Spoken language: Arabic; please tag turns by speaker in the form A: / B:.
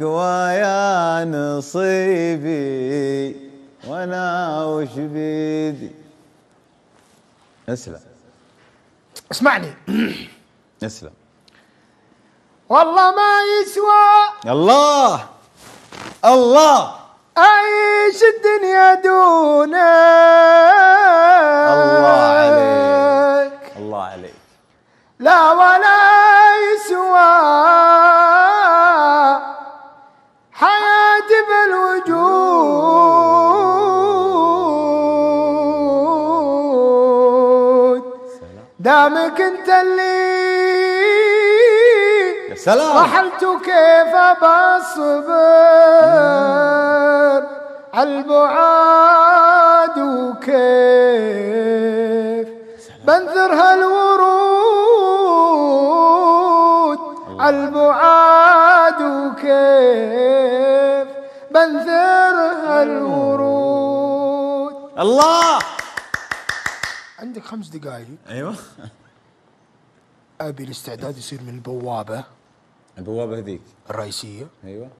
A: قوايا نصيبي وأنا وش بيدي اسلم
B: اسمعني.
A: اسلم
B: والله ما يسوى.
A: الله. الله.
B: أعيش الدنيا دونك
A: الله عليك. الله عليك.
B: لا ولا
A: سلام
B: دامك انت اللي
A: يا سلام.
B: رحلت كيف بصبر؟ عالبعاد وكيف؟ بنذر هالورود. عالبعاد وكيف؟ بنذر هالورود
A: الله!
B: عندك خمس دقائق
A: أيوه.
B: أبي الاستعداد يصير من البوابة.
A: البوابة هذيك.
B: الرئيسية.
A: أيوه.